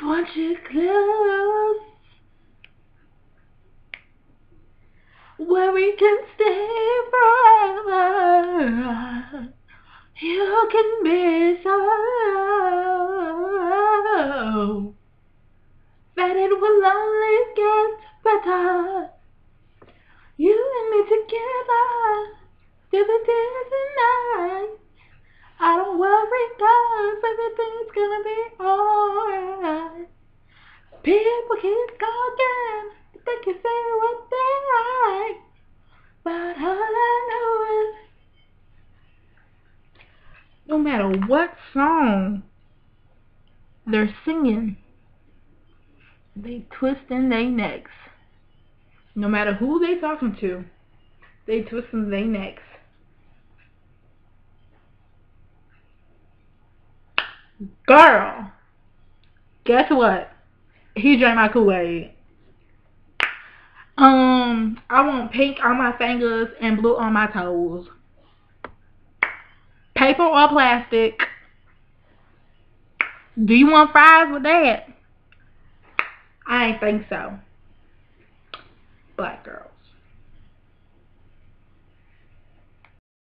you close where we can stay forever. You can be so that it will only get better. You and me together till the days and nights. I don't worry cause everything's gonna be alright. People keep talking, they can say what they like, but all I know is no matter what song they're singing, they twisting their necks. No matter who they talking to, they twisting their necks. Girl, guess what? He drank my Kool-Aid. Um, I want pink on my fingers and blue on my toes. Paper or plastic? Do you want fries with that? I ain't think so. Black girls.